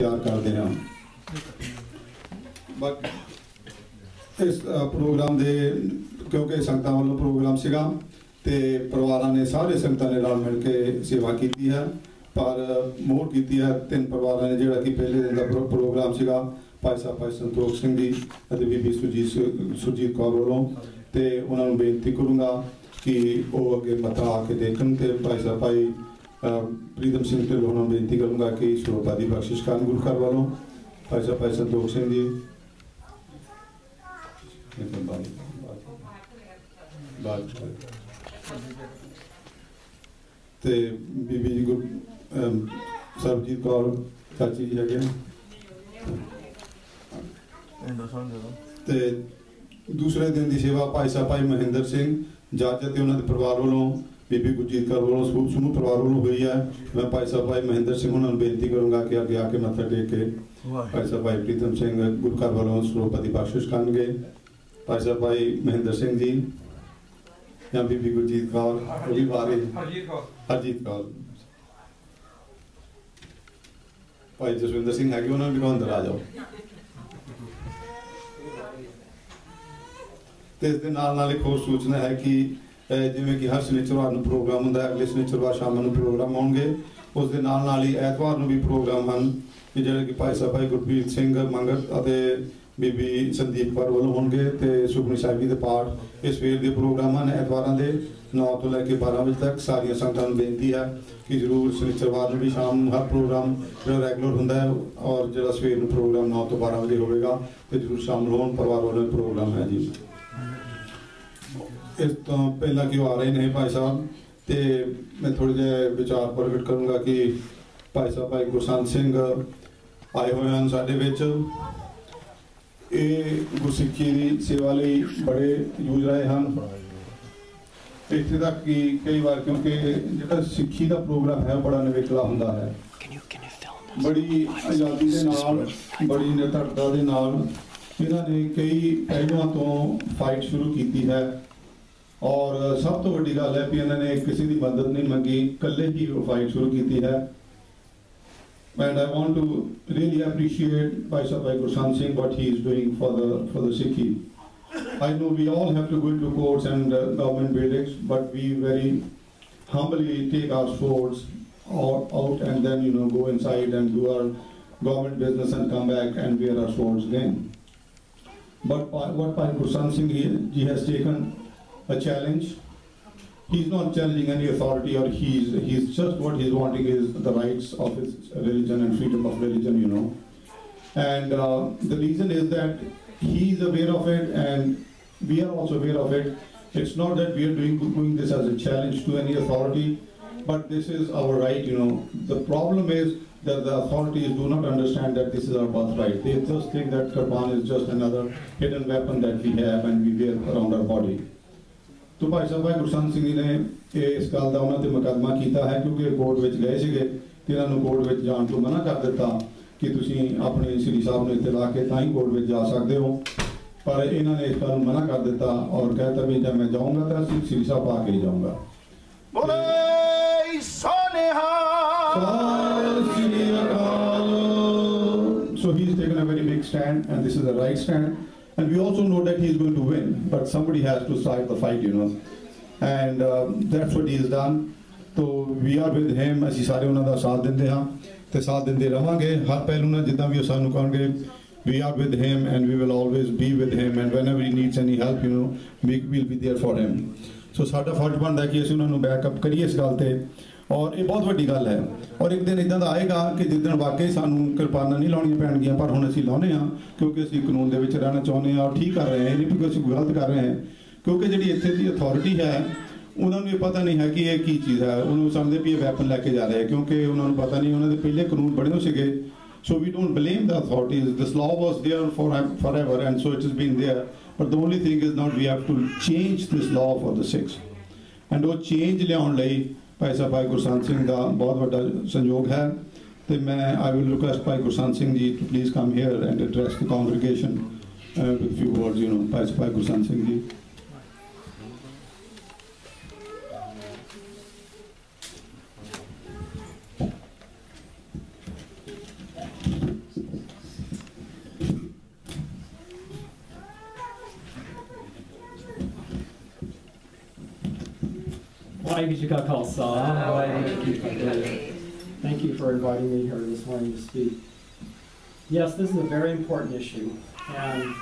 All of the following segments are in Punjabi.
ਤਿਆਰ ਕਰਦੇ ਹਾਂ। ਬਾਕੀ ਇਸ ਪ੍ਰੋਗਰਾਮ ਦੇ, ਕਿਉਂਕਿ ਸੰਗਤਾਂ ਵੱਲੋਂ ਪ੍ਰੋਗਰਾਮ ਸੀਗਾ ਤੇ ਪਰਿਵਾਰਾਂ ਨੇ ਸਾਰੇ ਸੰਗਤਾਂ ਨੇ ਰਲ ਮਿਲ ਕੇ ਸੇਵਾ ਕੀਤੀ ਹੈ। ਪਰ ਮੋਹਰ ਕੀਤੀ ਹੈ। ਤਿੰਨ ਪਰਿਵਾਰਾਂ ਨੇ ਜਿਹੜਾ ਕਿ ਪਹਿਲੇ ਦਿਨ ਦਾ ਪ੍ਰੋ- ਪ੍ਰੋਗਰਾਮ ਸੀਗਾ, ਭਾਈ ਸਾਹਿਬ ਭਾਈ ਸੰਤੋਖ ਸਿੰਘ ਜੀ ਅਤੇ ਬੀਬੀ ਸੁਰਜੀਤ ਸਿੰਘ- ਸੁਰਜੀਤ ਕੌਰ ਵੱਲੋਂ। ਤੇ ਉਹਨਾਂ ਨੂੰ ਬੇਨਤੀ ਕਰੂੰਗਾ ਕਿ ਉਹ ਅੱਗੇ ਮੱਥਾ ਆ ਕੇ ਦੇਖਣ ਤੇ ਭਾਈ ਸਾਹਿਬ ਭਾਈ ਪ੍ਰੀਤਮ ਸਿੰਘ ਢਿੱਲੋਂ ਉਹਨਾਂ ਨੂੰ ਬੇਨਤੀ ਕਰੂੰਗਾ ਕਿ ਸ਼ੋਭਾ ਦੀ ਬਖਸ਼ਿਸ਼ ਕਰਨ ਗੁਰੂ ਘਰ ਵੱਲੋਂ ਭਾਈ ਸਾਹਿਬ ਭਾਈ ਸੰਤੋਖ ਸਿੰਘ ਜੀ ਤੇ ਬੀਬੀ ਜੀ ਗੁਰ ਸਰਬਜੀਤ ਕੌਰ ਚਾਚੀ ਜੀ ਹੈਗੇ। ਤੇ ਦੂਸਰੇ ਦਿਨ ਦੀ ਸੇਵਾ ਭਾਈ ਸਾਹਿਬ ਭਾਈ ਮਹਿੰਦਰ ਸਿੰਘ ਜੱਜ ਅਤੇ ਉਹਨਾਂ ਦੇ ਪਰਿਵਾਰ ਵੱਲੋਂ ਬੀਬੀ ਗੁਰਜੀਤ ਕੌਰ ਵੱਲੋਂ ਸਮੂਹ ਪਰਿਵਾਰ ਵੱਲੋਂ ਹੋਈ ਹੈ। ਮੈਂ ਭਾਈ ਸਾਹਿਬ ਭਾਈ ਮਹਿੰਦਰ ਸਿੰਘ ਉਹਨਾਂ ਨੂੰ ਬੇਨਤੀ ਕਰੂੰਗਾ ਕਿ ਅੱਗੇ ਆ ਕੇ ਮੱਥਾ ਟੇਕ ਕੇ ਭਾਈ ਸਾਹਿਬ ਭਾਈ ਪ੍ਰੀਤਮ ਸਿੰਘ ਗੁਰੂ ਘਰ ਵੱਲੋਂ ਸਰੋਪਤੀ ਬਖਸ਼ਿਸ਼ ਕਰਨਗੇ। ਭਾਈ ਸਾਹਿਬ ਭਾਈ ਮਹਿੰਦਰ ਸਿੰਘ ਜੀ ਜਾਂ ਬੀਬੀ ਗੁਰਜੀਤ ਕੌਰ ਉਹ ਵੀ ਬਾਰੇ ਹਰਜੀਤ ਕੌਰ। ਹਰਜੀਤ ਕੌਰ। ਭਾਈ ਜਸਵਿੰਦਰ ਸਿੰਘ ਹੈਗੇ ਉਹਨਾਂ ਨੂੰ ਵੀ ਅੰਦਰ ਆ ਜਾਓ। ਤੇ ਇਸ ਦੇ ਨਾਲ ਨਾਲ ਇੱਕ ਹੋਰ ਸੂਚਨਾ ਹੈ ਕਿ ਜਿਵੇਂ ਕਿ ਹਰ ਸ਼ਨੀਚਰਵਾਰ ਨੂੰ ਪ੍ਰੋਗਰਾਮ ਹੁੰਦਾ ਹੈ, ਅਗਲੇ ਸ਼ਨੀਚਰਵਾਰ ਸ਼ਾਮ ਨੂੰ ਪ੍ਰੋਗਰਾਮ ਹੋਣਗੇ ਉਸ ਦੇ ਨਾਲ ਨਾਲ ਹੀ ਐਤਵਾਰ ਨੂੰ ਵੀ ਪ੍ਰੋਗਰਾਮ ਹਨ ਜਿਹੜੇ ਕਿ ਭਾਈ ਸਾਹਿਬ ਭਾਈ ਗੁਰਪ੍ਰੀਤ ਸਿੰਘ, ਮੰਗਤ ਅਤੇ ਬੀਬੀ ਸੰਦੀਪ ਕੌਰ ਵੱਲੋਂ ਹੋਣਗੇ ਤੇ ਸੁਖਮਨੀ ਸਾਹਿਬ ਜੀ ਦੇ ਪਾਠ ਇਸ ਸਵੇਰ ਦੇ ਪ੍ਰੋਗਰਾਮ ਹਨ, ਐਤਵਾਰਾਂ ਦੇ 9 ਤੋਂ ਲੈ ਕੇ 12 ਵਜੇ ਤੱਕ ਸਾਰੀਆਂ ਸੰਗਤਾਂ ਨੂੰ ਬੇਨਤੀ ਹੈ ਕਿ ਜਰੂਰ ਸ਼ਨੀਚਰਵਾਰ ਨੂੰ ਵੀ ਸ਼ਾਮ ਨੂੰ ਹਰ ਪ੍ਰੋਗਰਾਮ ਜਿਹੜਾ ਰੈਗੂਲਰ ਹੁੰਦਾ ਹੈ ਔਰ ਜਿਹੜਾ ਸਵੇਰ ਨੂੰ ਪ੍ਰੋਗਰਾਮ 9 ਤੋਂ 12 ਵਜੇ ਹੋਵੇਗਾ, ਤੇ ਜਰੂਰ ਸ਼ਾਮਲ ਹੋਣ ਪਰਿਵਾਰ ਵੱਲੋਂ ਇਹ ਪ੍ਰੋਗਰਾਮ ਹੈ ਜੀ। ਇਸ ਤੋਂ ਪਹਿਲਾਂ ਕਿ ਉਹ ਆ ਰਹੇ ਨੇ ਭਾਈ ਸਾਹਿਬ ਤੇ ਮੈਂ ਥੋੜੇ ਜਿਹਾ ਵਿਚਾਰ ਪ੍ਰਗਟ ਕਰੂੰਗਾ ਕਿ ਭਾਈ ਸਾਹਿਬ ਭਾਈ ਗੁਰਸੰਤ ਸਿੰਘ ਆਏ ਹੋਏ ਹਨ ਸਾਡੇ ਵਿੱਚ। ਇਹ ਗੁਰਸਿੱਖੀ ਦੀ ਸੇਵਾ ਲਈ ਬੜੇ ਜੂਝ ਰਹੇ ਹਨ। ਇੱਥੇ ਤੱਕ ਕਿ ਕਈ ਵਾਰ ਕਿਉਂਕਿ ਜਿਹੜਾ ਸਿੱਖੀ ਦਾ ਪ੍ਰੋਗਰਾਮ ਹੈ ਬੜਾ ਨਿਵੇਕਲਾ ਹੁੰਦਾ ਹੈ। ਬੜੀ ਆਜ਼ਾਦੀ ਦੇ ਨਾਲ ਬੜੀ ਨਿਰਧੜਤਾ ਦੇ ਨਾਲ ਇਹਨਾਂ ਨੇ ਕਈ ਪਹਿਲੂਆਂ ਤੋਂ ਫਾਈਟ ਸ਼ੁਰੂ ਕੀਤੀ ਹੈ। ਔਰ ਸਭ ਤੋਂ ਵੱਡੀ ਗੱਲ ਹੈ ਕਿ ਇਹਨਾਂ ਨੇ ਕਿਸੇ ਦੀ ਮਦਦ ਨਹੀਂ ਮੰਗੀ ਇਕੱਲੇ ਹੀ ਉਹ ਫਾਈਟ ਸ਼ੁਰੂ ਕੀਤੀ ਹੈ and I want to really appreciate Bhai Bhai Gursan Singh what he is doing for the for the Sikhi. I know we all have to go into courts and uh, government buildings, but we very humbly take our swords out, out and then you know go inside and do our government business and come back and wear our swords again. But Bhai- what Bhai Gursan Singh he, he has taken a challenge. He's not challenging any authority, or he's he's just what he's wanting is the rights of his religion and freedom of religion, you know. And uh, the reason is that he's aware of it, and we are also aware of it. It's not that we are doing doing this as a challenge to any authority, but this is our right, you know. The problem is that the authorities do not understand that this is our birthright. They just think that Karban is just another hidden weapon that we have and we wear around our body. ਤੋ ਭਾਈ ਸਾਹਿਬ ਭਾਈ ਗੁਰਸੰਤ ਸਿੰਘ ਜੀ ਨੇ ਇਸ ਗੱਲ ਦਾ ਉਹਨਾਂ ਤੇ ਮੁਕੱਦਮਾ ਕੀਤਾ ਹੈ ਕਿਉਂਕਿ ਕੋਰਟ ਵਿੱਚ ਗਏ ਸੀਗੇ ਤੇ ਇਹਨਾਂ ਨੂੰ ਕੋਰਟ ਵਿੱਚ ਜਾਣ ਤੋਂ ਮਨਾ ਕਰ ਦਿੱਤਾ ਕਿ ਤੁਸੀਂ ਆਪਣੇ ਸ੍ਰੀ ਸਾਹਿਬ ਨੂੰ ਇੱਥੇ ਲਾ ਕੇ ਤਾਂ ਹੀ ਕੋਰਟ ਵਿੱਚ ਜਾ ਸਕਦੇ ਹੋ। ਪਰ ਇਹਨਾਂ ਨੇ ਇਸ ਗੱਲ ਨੂੰ ਮਨਾ ਕਰ ਦਿੱਤਾ ਔਰ ਕਹਿਤਾ ਵੀ ਜਦ ਮੈਂ ਜਾਊਂਗਾ ਤਾਂ ਅਸੀਂ ਸ੍ਰੀ ਸਾਹਿਬ ਪਾ ਕੇ ਹੀ ਜਾਊਂਗਾ। ਬੋਲੇ ਸੋਨਿਹਾ। is the right stand. And we also know that he's going to win, but somebody has to start the fight, you know. And um, that's what he has done. So we are with him, ਅਸੀਂ ਸਾਰੇ ਉਹਨਾਂ ਦਾ ਸਾਥ ਦਿੰਦੇ ਹਾਂ ਤੇ ਸਾਥ ਦਿੰਦੇ ਰਵਾਂਗੇ ਹਰ ਪਹਿਲੂ ਨਾਲ ਜਿੱਦਾਂ ਵੀ ਉਹ ਸਾਨੂੰ ਕਹਣਗੇ we are with him and we will always be with him and whenever he needs any help you know we will be there for him ਸੋ ਸਾਡਾ ਫਰਜ਼ ਬਣਦਾ ਕਿ ਅਸੀਂ ਉਹਨਾਂ ਨੂੰ ਬੈਕਅਪ ਕਰੀਏ ਇਸ ਗੱਲ ਤੇ ਔਰ ਇਹ ਬਹੁਤ ਵੱਡੀ ਗੱਲ ਹੈ ਔਰ ਇੱਕ ਦਿਨ ਇਦਾਂ ਦਾ ਆਏਗਾ ਕਿ ਜਿਸ ਦਿਨ ਵਾਕਈ ਸਾਨੂੰ ਕਿਰਪਾਨਾਂ ਨਹੀਂ ਲਾਉਣੀਆਂ ਪੈਣਗੀਆਂ ਪਰ ਹੁਣ ਅਸੀਂ ਲਾਉਨੇ ਆ ਕਿਉਂਕਿ ਅਸੀਂ ਕਾਨੂੰਨ ਦੇ ਵਿੱਚ ਰਹਿਣਾ ਚਾਹੁੰਦੇ ਆ ਔਰ ਠੀਕ ਕਰ ਰਹੇ ਹਾਂ ਇਹ ਨਹੀਂ ਕਿ ਅਸੀਂ ਗਲਤ ਕਰ ਰਹੇ ਹਾਂ ਕਿਉਂਕਿ ਜਿਹੜੀ ਇੱਥੇ ਦੀ ਅਥਾਰਟੀ ਹੈ ਉਹਨਾਂ ਨੂੰ ਇਹ ਪਤਾ ਨਹੀਂ ਹੈ ਕਿ ਇਹ ਕੀ ਚੀਜ਼ ਹੈ ਉਹਨੂੰ ਸਮਝਦੇ ਵੀ ਇਹ ਵੈਪਨ ਲੈ ਕੇ ਜਾ ਰਹੇ ਆ ਕਿਉਂਕਿ ਉਹਨਾਂ ਨੂੰ ਪਤਾ ਨਹੀਂ ਉਹਨਾਂ ਦੇ ਪਹਿਲੇ ਕਾਨੂੰਨ ਬਣੇ ਹੋ ਸੀਗੇ So we don't blame the authorities. This law was there for forever, and so it has been there. But the only thing is not we have to change this law for the Sikhs. And ਉਹ change ਲਿਆਉਣ ਲਈ ਭਾਈ ਸਾਹਿਬ ਭਾਈ ਗੁਰਸੰਤ ਸਿੰਘ ਦਾ ਬਹੁਤ ਵੱਡਾ ਸੰਯੋਗ ਹੈ ਤੇ ਮੈਂ I will request Bhai Gursant Singh ji to please come here and address the congregation with few words you know Bhai Sahib Bhai ਗੁਰਸੰਤ Singh ਜੀ Thank you for inviting me here this morning to speak. Yes, this is a very important issue. And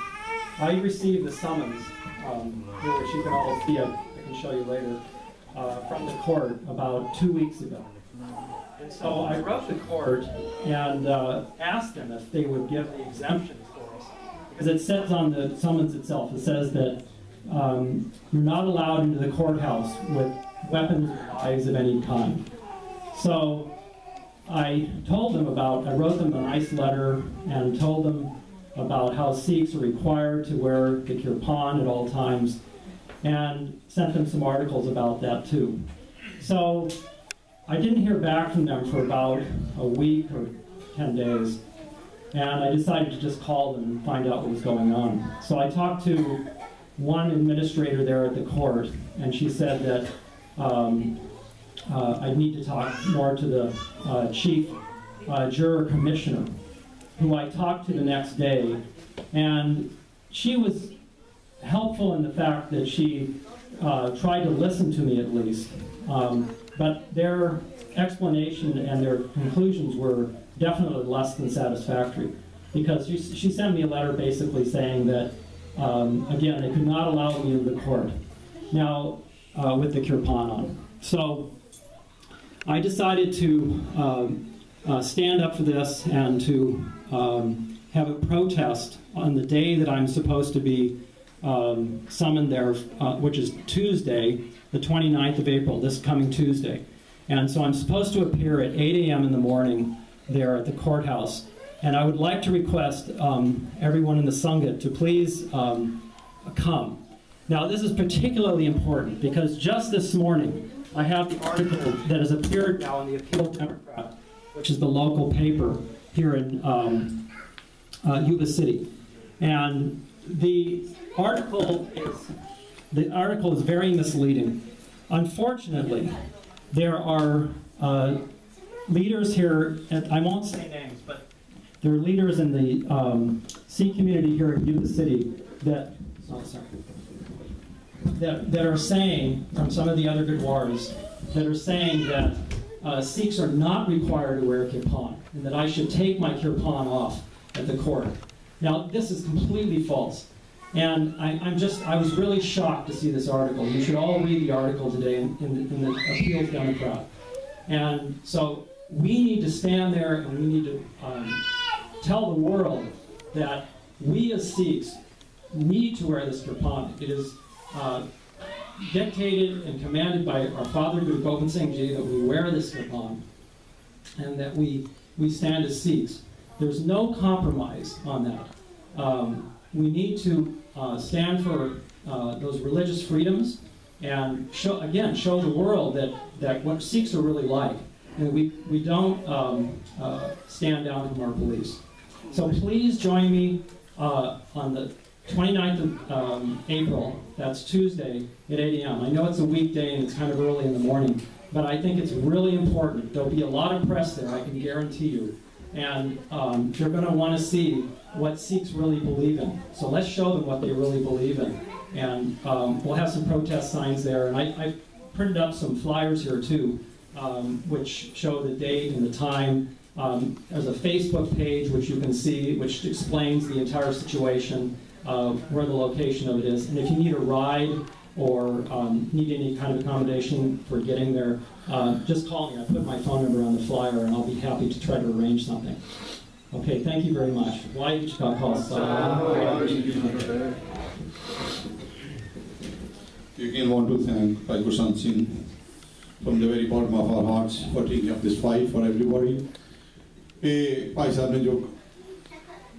I received the summons, um, which you can all see, I, can show you later, uh, from the court about two weeks ago. And so I wrote the court and uh, asked them if they would give the exemption for us. Because it says on the summons itself, it says that um, you're not allowed into the courthouse with weapons or knives of any kind. So I told them about, I wrote them a nice letter and told them about how Sikhs are required to wear the kirpan at all times and sent them some articles about that too. So I didn't hear back from them for about a week or 10 days. And I decided to just call them and find out what was going on. So I talked to one administrator there at the court, and she said that um, uh, I need to talk more to the uh, chief uh, juror commissioner, who I talked to the next day. And she was helpful in the fact that she uh, tried to listen to me at least. Um, but their explanation and their conclusions were definitely less than satisfactory. Because she, she sent me a letter basically saying that, um, again, they could not allow me into the court. Now, uh, with the kirpan on. So I decided to um, uh, stand up for this and to um, have a protest on the day that I'm supposed to be um, summoned there, uh, which is Tuesday, the 29th of April, this coming Tuesday. And so I'm supposed to appear at 8 a.m. in the morning there at the courthouse. And I would like to request um, everyone in the Sangha to please um, come. Now, this is particularly important because just this morning, I have the article that has appeared now in the Appeal Democrat, which is the local paper here in um, uh, Yuba City. And the article is the article is very misleading. Unfortunately, there are uh, leaders here. At, I won't say names, but there are leaders in the um, Sikh community here in Yuba City that. Oh, sorry that, that are saying, from some of the other Gurdwaras, that are saying that uh, Sikhs are not required to wear kirpan, and that I should take my kirpan off at the court. Now, this is completely false. And I, I'm just, I was really shocked to see this article. You should all read the article today in, in, the, in the Appeals Democrat. And so we need to stand there and we need to um, tell the world that we as Sikhs need to wear this kirpan. It is uh, dictated and commanded by our father Guru Gobind Singh Ji that we wear this kirpan and that we, we stand as Sikhs. There's no compromise on that. Um, we need to uh, stand for uh, those religious freedoms and show, again, show the world that, that what Sikhs are really like. And we, we don't um, uh, stand down from our beliefs. So please join me uh, on the 29th of um, April, that's Tuesday, at 8 a.m. I know it's a weekday and it's kind of early in the morning, but I think it's really important. There'll be a lot of press there, I can guarantee you. And um, you're going to want to see what Sikhs really believe in. So let's show them what they really believe in. And um, we'll have some protest signs there. And I, I printed up some flyers here too, um, which show the date and the time. Um, there's a Facebook page which you can see, which explains the entire situation uh, where the location of it is. And if you need a ride or um, need any kind of accommodation for getting there, uh, just call me. I put my phone number on the flyer and I'll be happy to try to arrange something. Okay, thank you very much. Why Wichita Pulse. Uh, Again, want to thank Pai Singh from the very bottom of our hearts for taking up this fight for everybody. Pai साहब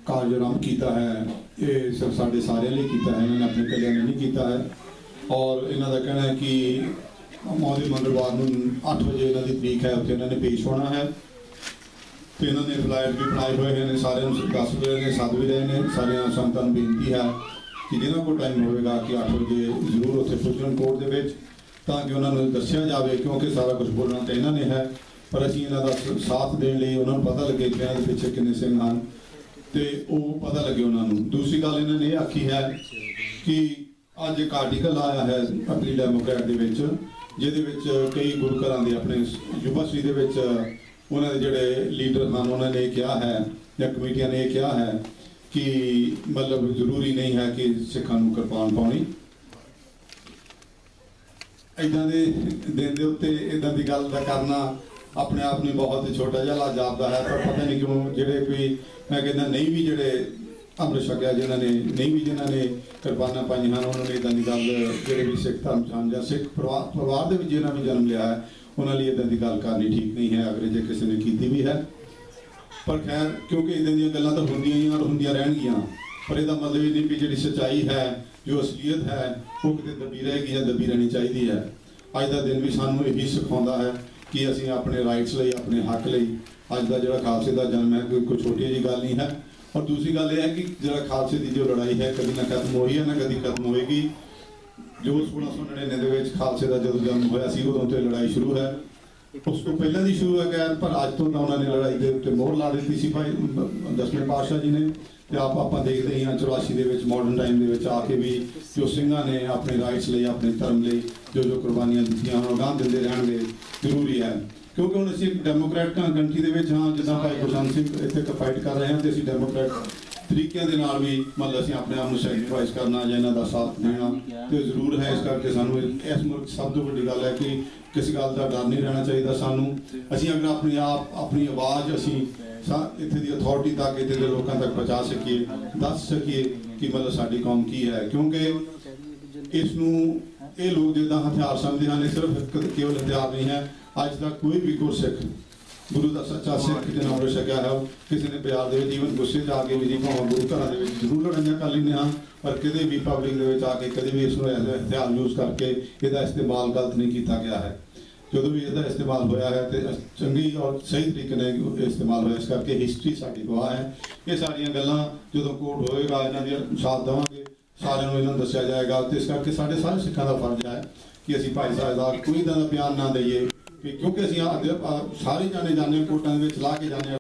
ਜੋ ਕਾਰਜ ਆਰੰਭ ਕੀਤਾ ਹੈ, ਇਹ ਸਿਰਫ ਸਾਡੇ ਸਾਰਿਆਂ ਲਈ ਕੀਤਾ ਹੈ, ਇਹਨਾਂ ਨੇ ਆਪਣੇ ਇਕੱਲਿਆਂ ਨੇ ਨਹੀਂ ਕੀਤਾ ਹੈ। ਔਰ ਇਹਨਾਂ ਦਾ ਕਹਿਣਾ ਹੈ ਕਿ ਮੌਦੀ ਮੰਗਲਵਾਰ ਨੂੰ 8 ਵਜੇ ਇਹਨਾਂ ਦੀ ਤਰੀਕ ਹੈ, ਉੱਥੇ ਇਹਨਾਂ ਨੇ ਪੇਸ਼ ਹੋਣਾ ਹੈ। ਤੇ ਇਹਨਾਂ ਨੇ ਫਲਾਈਟ ਵੀ ਬਣਾਏ ਹੋਏ ਨੇ, ਸਾਰਿਆਂ ਨੂੰ ਦੱਸ ਵੀ ਰਹੇ ਨੇ ਸੱਦ ਵੀ ਰਹੇ ਨੇ, ਸਾਰਿਆਂ ਸੰਤਾਂ ਨੂੰ ਬੇਨਤੀ ਹੈ ਕਿ ਜਿਹਨਾਂ ਕੋਲ ਟਾਈਮ ਹੋਵੇਗਾ ਕਿ 8 ਵਜੇ ਜ਼ਰੂਰ ਉੱਥੇ ਪੁੱਜਣ ਕੋਰਟ ਦੇ ਵਿੱਚ, ਤਾਂ ਕਿ ਉਹਨਾਂ ਨੂੰ ਦੱਸਿਆ ਜਾਵੇ, ਕਿਉਂਕਿ ਸਾਰਾ ਕੁਝ ਬੋਲਣਾ ਤਾਂ ਇਹਨਾਂ ਨੇ ਹੈ। ਪਰ ਅਸੀਂ ਇਹਨਾਂ ਦਾ ਸਾਥ ਦੇਣ ਲਈ ਉਹਨਾਂ ਨੂੰ ਪਤਾ ਲੱਗੇ ਕਿ ਇਹਨਾਂ ਦੇ ਪਿੱਛੇ ਕਿੰਨੇ ਸਿੰਘ ਹਨ। ਤੇ ਉਹ ਪਤਾ ਲੱਗੇ ਉਹਨਾਂ ਨੂੰ। ਦੂਸਰੀ ਗੱਲ ਇਹਨਾਂ ਨੇ ਇਹ ਆਖੀ ਹੈ ਕਿ ਅੱਜ ਇੱਕ ਆਰਟੀਕਲ ਆਇਆ ਹੈ ਅਪਰੀ ਡੈਮੋਕ੍ਰੈਟ ਦੇ ਵਿੱਚ, ਜਿਹਦੇ ਵਿੱਚ ਕਈ ਗੁਰੂ ਘਰਾਂ ਦੇ ਆਪਣੇ ਯੂਨੀਵਰਸਿਟੀ ਦੇ ਵਿੱਚ ਉਹਨਾਂ ਦੇ ਜਿਹੜੇ ਲੀਡਰ ਹਨ, ਉਹਨਾਂ ਨੇ ਇਹ ਕਿਹਾ ਹੈ ਜਾਂ ਕਮੇਟੀਆਂ ਨੇ ਇਹ ਕਿਹਾ ਹੈ ਕਿ ਮਤਲਬ ਜ਼ਰੂਰੀ ਨਹੀਂ ਹੈ ਕਿ ਸਿੱਖਾਂ ਨੂੰ ਕਿਰਪਾਨ ਪਾਉਣੀ। ਇਦਾਂ ਦੇ ਦਿਨ ਦੇ ਉੱਤੇ ਇਦਾਂ ਦੀ ਗੱਲ ਦਾ ਕਰਨਾ ਆਪਣੇ ਆਪ ਨੂੰ ਬਹੁਤ ਛੋਟਾ ਜਿਹਾ ਲਾ ਜਾਪਦਾ ਹੈ, ਪਰ ਪਤਾ ਨਹੀਂ ਕਿਉਂ ਜਿਹੜੇ ਕੋਈ ਮੈਂ ਕਹਿੰਦਾ ਨਹੀਂ ਵੀ ਜਿਹੜੇ ਅੰਮ੍ਰਿਤ ਛਕਿਆ ਜਿਨ੍ਹਾਂ ਨੇ, ਨਹੀਂ ਵੀ ਜਿਨ੍ਹਾਂ ਨੇ ਕਿਰਪਾਨਾਂ ਪਾਈਆਂ ਹਨ, ਉਹਨਾਂ ਨੇ ਇਦਾਂ ਦੀ ਗੱਲ, ਜਿਹੜੇ ਵੀ ਸਿੱਖ ਧਰਮ ਚ ਹਨ ਜਾਂ ਸਿੱਖ ਪਰਿਵਾਰ ਪਰਿਵਾਰ ਦੇ ਵਿੱਚ ਜਿਹਨਾਂ ਵੀ ਜਨਮ ਲਿਆ ਹੈ, ਉਹਨਾਂ ਲਈ ਇਦਾਂ ਦੀ ਗੱਲ ਕਰਨੀ ਠੀਕ ਨਹੀਂ ਹੈ, ਅਗਰ ਜੇ ਕਿਸੇ ਨੇ ਕੀਤੀ ਵੀ ਹੈ। ਪਰ ਖੈਰ, ਕਿਉਂਕਿ ਇਦਾਂ ਦੀਆਂ ਗੱਲਾਂ ਤਾਂ ਹੁੰਦੀਆਂ ਹੀ ਔਰ ਹੁੰਦੀਆਂ ਰਹਿਣਗੀਆਂ। ਪਰ ਇਹਦਾ ਮਤਲਬ ਇਹ ਨਹੀਂ ਵੀ ਜਿਹੜੀ ਸੱਚਾਈ ਹੈ, ਜੋ ਅਸਲੀਅਤ ਹੈ, ਉਹ ਕਿਤੇ ਦਬੀ ਰਹੇਗੀ ਜਾਂ ਦਬੀ ਰਹਿਣੀ ਚਾਹੀਦੀ ਹੈ। ਅੱਜ ਦਾ ਦਿਨ ਵੀ ਸਾਨੂੰ ਇਹੀ ਸਿਖਾਉਂਦਾ ਹੈ ਕਿ ਅਸੀਂ ਆਪਣੇ ਰਾਈਟਸ ਲਈ, ਆਪਣੇ ਹੱਕ ਲਈ ਅੱਜ ਦਾ ਜਿਹੜਾ ਖਾਲਸੇ ਦਾ ਜਨਮ ਹੈ, ਕੋਈ ਕੋਈ ਛੋਟੀ ਜਿਹੀ ਗੱਲ ਨਹੀਂ ਹੈ। ਔਰ ਦੂਸਰੀ ਗੱਲ ਇਹ ਹੈ ਕਿ ਜਿਹੜਾ ਖਾਲਸੇ ਦੀ ਜੋ ਲੜਾਈ ਹੈ, ਕਦੀ ਨਾ ਖਤਮ ਹੋਈ ਹੈ, ਨਾ ਕਦੀ ਖਤਮ ਹੋਏਗੀ। ਜੋ 1699 ਦੇ ਵਿੱਚ ਖਾਲਸੇ ਦਾ ਜਦੋਂ ਜਨਮ ਹੋਇਆ ਸੀ, ਉਦੋਂ ਤੋਂ ਲੜਾਈ ਸ਼ੁਰੂ ਹੈ। ਉਸ ਤੋਂ ਪਹਿਲਾਂ ਦੀ ਸ਼ੁਰੂ ਹੈ ਗੈਰ ਪਰ ਅੱਜ ਤੋਂ ਤਾਂ ਉਹਨਾਂ ਨੇ ਲੜਾਈ ਦੇ ਉੱਤੇ ਮੋਹਰ ਲਾ ਦਿੱਤੀ ਸੀ ਭਾਈ, ਦਸਵੇਂ ਪਾਤਸ਼ਾਹ ਜੀ ਨੇ। ਤੇ ਆਪ ਆਪਾਂ ਦੇਖਦੇ ਹੀ ਹਾਂ 84 ਦੇ ਵਿੱਚ ਮਾਡਰਨ ਟਾਈਮ ਦੇ ਵਿੱਚ ਆ ਕੇ ਵੀ ਜੋ ਸਿੰਘਾਂ ਨੇ ਆਪਣੇ ਰਾਈਟਸ ਲਈ, ਆਪਣੇ ਧਰਮ ਲਈ ਜੋ ਜੋ ਕੁਰਬਾਨੀਆਂ ਦਿੱਤੀਆਂ, ਉਹਨਾਂ ਗਾਂ ਦਿੰਦੇ ਰਹਿਣਗੇ ਜ਼ਰੂਰੀ ਹੈ। ਕਿਉਂਕਿ ਹੁਣ ਅਸੀਂ ਇੱਕ ਡੈਮੋਕ੍ਰੈਟ ਕੰਟਰੀ ਦੇ ਵਿੱਚ ਹਾਂ, ਜਿੱਦਾਂ ਭਾਈ ਗੁਰਜੰਟ ਸਿੰਘ ਇੱਥੇ ਫਾਈਟ ਕਰ ਰਹੇ ਹਾਂ ਤੇ ਅਸੀਂ ਡੈਮੋਕ੍ਰੈਟ ਤਰੀਕਿਆਂ ਦੇ ਨਾਲ ਵੀ ਮਤਲਬ ਅਸੀਂ ਆਪਣੇ ਆਪ ਨੂੰ ਸੈਕਰੀਫਾਈਸ ਕਰਨਾ ਜਾਂ ਇਹਨਾਂ ਦਾ ਸਾਥ ਦੇਣਾ ਤੇ ਜ਼ਰੂਰ ਹੈ ਇਸ ਕਰਕੇ ਸਾਨੂੰ ਇਸ ਮੁਲਕ ਸਭ ਤੋਂ ਵੱਡੀ ਗੱਲ ਹੈ ਕਿ ਕਿਸੇ ਗੱਲ ਦਾ ਡਰ ਨਹੀਂ ਰਹਿਣਾ ਚਾਹੀਦਾ ਸਾਨੂੰ। ਅਸੀਂ ਅਗਰ ਆਪਣੀ ਆਪ, ਆਪਣੀ ਆਵਾਜ਼ ਅਸੀਂ ਇੱਥੇ ਦੀ ਅਥਾਰਟੀ ਤੱਕ ਇੱਥੇ ਦੇ ਲੋਕਾਂ ਤੱਕ ਪਹੁੰਚਾ ਸਕੀਏ, ਦੱਸ ਸਕੀਏ ਕਿ ਮਤਲਬ ਸਾਡੀ ਕੌਮ ਕੀ ਹੈ। ਕਿਉਂਕਿ ਇਸ ਨੂੰ ਇਹ ਲੋਕ ਜਿੱਦਾਂ ਹਥਿਆਰ ਸਮਝਦੇ ਹਨ, ਇਹ ਸਿਰਫ ਕੇਵਲ ਹਥਿਆਰ ਨਹੀਂ ਹੈ। ਅੱਜ ਤੱਕ ਕੋਈ ਵੀ ਗੁਰਸਿੱਖ, ਗੁਰੂ ਦਾ ਸੱਚਾ ਸਿੱਖ ਜਿਹਨਾਂ ਨੂੰ ਅੰਮ੍ਰਿਤ ਹੈ ਉਹ ਕਿਸੇ ਨੇ ਪਿਆਰ ਦੇ ਵਿੱਚ ਜੀਵਨ ਗੁੱਸੇ 'ਚ ਆ ਕੇ ਵੀ ਜੀ ਭਾਵੇਂ ਗੁਰੂ ਘਰਾਂ ਦੇ ਵਿੱਚ ਜ਼ਰੂਰ ਲੜਾਈਆਂ ਕਰ ਲੈਂਦੇ ਹਾਂ, ਪਰ ਕਦੇ ਵੀ ਪਬਲਿਕ ਦੇ ਵਿੱਚ ਆ ਕੇ ਕਦੇ ਵੀ ਇਸ ਨੂੰ ਹਥਿਆਰ ਯੂਜ਼ ਕਰਕੇ ਇਹਦਾ ਇਸਤੇਮਾਲ ਗਲਤ ਨਹੀਂ ਕੀਤਾ ਗਿਆ ਹੈ। ਜਦੋਂ ਵੀ ਇਹਦਾ ਇਸਤੇਮਾਲ ਹੋਇਆ ਹੈ ਤੇ ਚੰਗੀ ਔਰ ਸਹੀ ਤਰੀਕੇ ਨਾਲ ਇਸਤੇਮਾਲ ਹੋਇਆ, ਇਸ ਕਰਕੇ ਹਿਸਟਰੀ ਸਾਡੀ ਗਵਾਹ ਹੈ। ਇਹ ਸਾਰੀਆਂ ਗੱਲਾਂ ਜਦੋਂ ਕੋਰਟ ਹੋਏਗਾ, ਇਹਨਾਂ ਦੀ ਸਾਥ ਦੇਵਾਂਗੇ। ਸਾਰਿਆਂ ਨੂੰ ਇਹਨਾਂ ਨੂੰ ਦੱਸਿਆ ਜਾਏਗਾ ਤੇ ਇਸ ਕਰਕੇ ਸਾਡੇ ਸਾਰੇ ਸਿੱਖਾਂ ਦਾ ਫਰਜ਼ ਹੈ ਕਿ ਅਸੀਂ ਭਾਈ ਸਾਹਿਬ ਦਾ ਕੋਈ ਤਰ੍ਹਾਂ ਦਾ ਬਿਆਨ ਨਾ ਦਈਏ ਕਿ ਕਿਉਂਕਿ ਅਸੀਂ ਆ- ਸਾਰੇ ਜਾਣੇ ਜਾਂਦੇ ਹਾਂ, ਕੋਰਟਾਂ ਦੇ ਵਿੱਚ ਲਾ ਕੇ ਜਾਂਦੇ ਹਾਂ।